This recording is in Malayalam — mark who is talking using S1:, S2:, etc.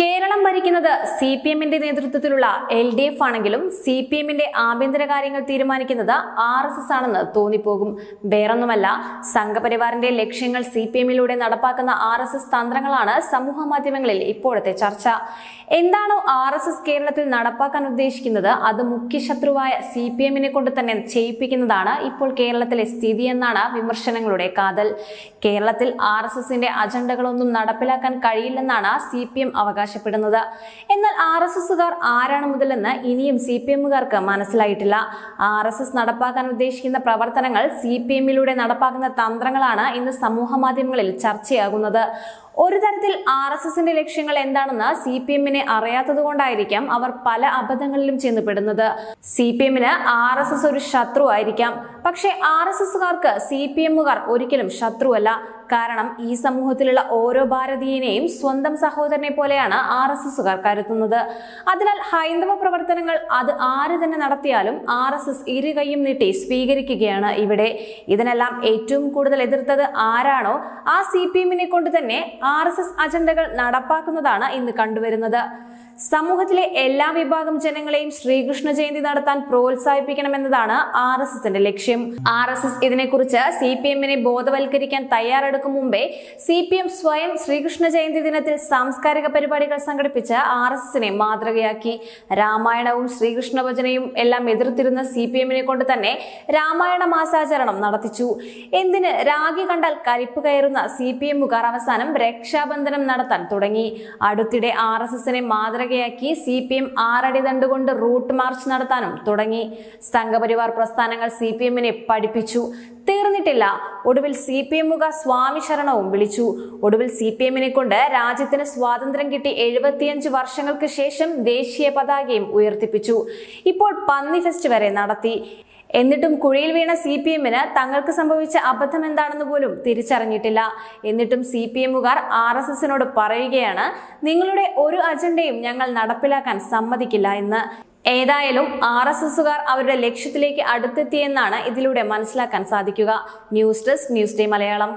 S1: കേരളം ഭരിക്കുന്നത് സി പി എമ്മിന്റെ നേതൃത്വത്തിലുള്ള എൽ ഡി എഫ് ആണെങ്കിലും സി പി എമ്മിന്റെ ആഭ്യന്തര കാര്യങ്ങൾ തീരുമാനിക്കുന്നത് ആർ എസ് എസ് ആണെന്ന് തോന്നിപ്പോകും. വേറൊന്നുമല്ല സംഘപരിവാറിന്റെ ലക്ഷ്യങ്ങൾ സി പി എമ്മിലൂടെ നടപ്പാക്കുന്ന ആർ എസ് എസ് തന്ത്രങ്ങളാണ് സമൂഹ മാധ്യമങ്ങളിൽ ഇപ്പോഴത്തെ ചർച്ച. എന്താണോ ആർ എസ് എസ് കേരളത്തിൽ നടപ്പാക്കാൻ ഉദ്ദേശിക്കുന്നത് അത് മുഖ്യശത്രുവായ സി പി എമ്മിനെ കൊണ്ട് തന്നെ ചെയ്യിപ്പിക്കുന്നതാണ് ഇപ്പോൾ കേരളത്തിലെ സ്ഥിതി എന്നാണ് വിമർശനങ്ങളുടെ കാതൽ. കേരളത്തിൽ ആർ എസ് എസിന്റെ അജണ്ടകളൊന്നും നടപ്പിലാക്കാൻ കഴിയില്ലെന്നാണ് സി പി എം അവകാശപ്പെടുന്നത്. എന്നാൽ ആർ എസ് എസുകാർ ആരാണ് മുതലെന്ന് ഇനിയും സി പി എമ്മുകാർക്ക് മനസ്സിലായിട്ടില്ല. ആർ എസ് എസ് നടപ്പാക്കാൻ ഉദ്ദേശിക്കുന്ന പ്രവർത്തനങ്ങൾ സി പി എമ്മിലൂടെ നടപ്പാക്കുന്ന തന്ത്രങ്ങളാണ് ഇന്ന് സമൂഹ മാധ്യമങ്ങളിൽ ചർച്ചയാകുന്നത്. ഒരു തരത്തിൽ ആർ എസ് എസിന്റെ ലക്ഷ്യങ്ങൾ എന്താണെന്ന് സി പി എമ്മിനെ അറിയാത്തത് കൊണ്ടായിരിക്കാം അവർ പല അബദ്ധങ്ങളിലും ചെന്നുപെടുന്നത്. സി പി എമ്മിന് ആർ എസ് എസ് ഒരു ശത്രു ആയിരിക്കാം പക്ഷേ ആർ എസ് എസുകാർക്ക് സി പി എമ്മുകാർ ഒരിക്കലും ശത്രുവല്ല. കാരണം ഈ സമൂഹത്തിലുള്ള ഓരോ ഭാരതീയനെയും സ്വന്തം സഹോദരനെ പോലെയാണ് ആർ എസ് എസുകാർ കരുതുന്നത്. അതിനാൽ ഹൈന്ദവ പ്രവർത്തനങ്ങൾ അത് ആര് തന്നെ നടത്തിയാലും ആർ എസ് എസ് ഇരു കൈയും നീട്ടി സ്വീകരിക്കുകയാണ് ഇവിടെ. ഇതിനെല്ലാം ഏറ്റവും കൂടുതൽ എതിർത്തത് ആരാണോ? ആ സി പി എമ്മിനെ കൊണ്ട് തന്നെ ആർ എസ് എസ് അജണ്ടകൾ നടപ്പാക്കുന്നതാണ് ഇന്ന് കണ്ടുവരുന്നത്. സമൂഹത്തിലെ എല്ലാ വിഭാഗം ജനങ്ങളെയും ശ്രീകൃഷ്ണ ജയന്തി നടത്താൻ പ്രോത്സാഹിപ്പിക്കണമെന്നതാണ് ആർ എസ് എസിന്റെ ലക്ഷ്യം. ആർ എസ് എസ് ഇതിനെക്കുറിച്ച് സി പി എമ്മിനെ ബോധവൽക്കരിക്കാൻ തയ്യാറെടുക്കും മുമ്പേ സി പി എം സ്വയം ശ്രീകൃഷ്ണ ജയന്തി ദിനത്തിൽ സാംസ്കാരിക പരിപാടികൾ സംഘടിപ്പിച്ച് ആർ എസ് എസിനെ മാതൃകയാക്കി. രാമായണവും ശ്രീകൃഷ്ണ ഭജനയും എല്ലാം എതിർത്തിരുന്ന സി പി എമ്മിനെ കൊണ്ട് തന്നെ രാമായണ മാസാചരണം നടത്തിച്ചു. എന്തിന് രാഗി കണ്ടാൽ കരിപ്പ് കയറുന്ന സി പി എമ്മുകാർ അവസാനം രക്ഷാബന്ധനം നടത്താൻ തുടങ്ങി. അടുത്തിടെ ആർ എസ് എസിനെ മാതൃകയാക്കി സി പി എം ആറടി തണ്ടുകൊണ്ട് റൂട്ട് മാർച്ച് നടത്താനും തുടങ്ങി. സംഘപരിവാർ പ്രസ്ഥാനങ്ങൾ സി പി എമ്മിനെ പഠിപ്പിച്ചു. തീർന്നിട്ടില്ല ഒടുവിൽ സി പി എമ്മുകാർ സ്വാമി ശരണവും വിളിച്ചു. ഒടുവിൽ സി പി എമ്മിനെ കൊണ്ട് രാജ്യത്തിന് സ്വാതന്ത്ര്യം കിട്ടി എഴുപത്തിയഞ്ച് വർഷങ്ങൾക്ക് ശേഷം ദേശീയ പതാകയും ഉയർത്തിപ്പിച്ചു. ഇപ്പോൾ പന്നി ഫെസ്റ്റ് വരെ നടത്തി. എന്നിട്ടും കുഴിയിൽ വീണ സി പി എമ്മിന് തങ്ങൾക്ക് സംഭവിച്ച അബദ്ധം എന്താണെന്ന് പോലും തിരിച്ചറിഞ്ഞിട്ടില്ല. എന്നിട്ടും സി പി എമ്മുകാർ ആർ എസ് എസിനോട് പറയുകയാണ് നിങ്ങളുടെ ഒരു അജണ്ടയും ഞങ്ങൾ നടപ്പിലാക്കാൻ സമ്മതിക്കില്ല എന്ന്. ഏതായാലും ആർ എസ് എസുകാർ അവരുടെ ലക്ഷ്യത്തിലേക്ക് അടുത്തെത്തിയെന്നാണ് ഇതിലൂടെ മനസ്സിലാക്കാൻ സാധിക്കുക. News desk news day Malayalam.